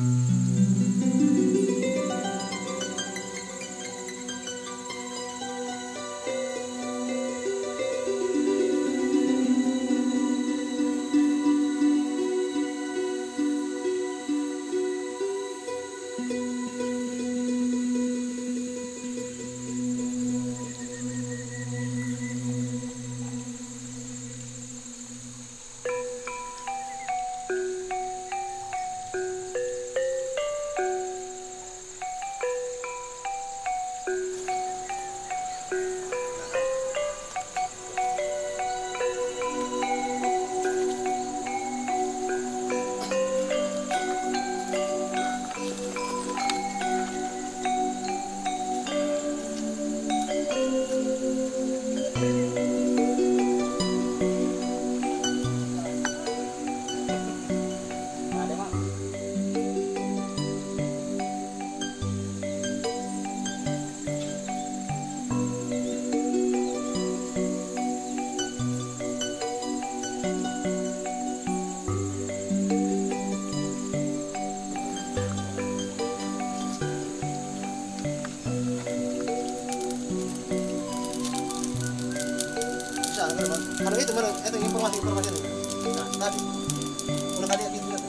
Mm-hmm. kalau itu baru itu informasi informasi ini nah tadi. Udah tadi aku lihat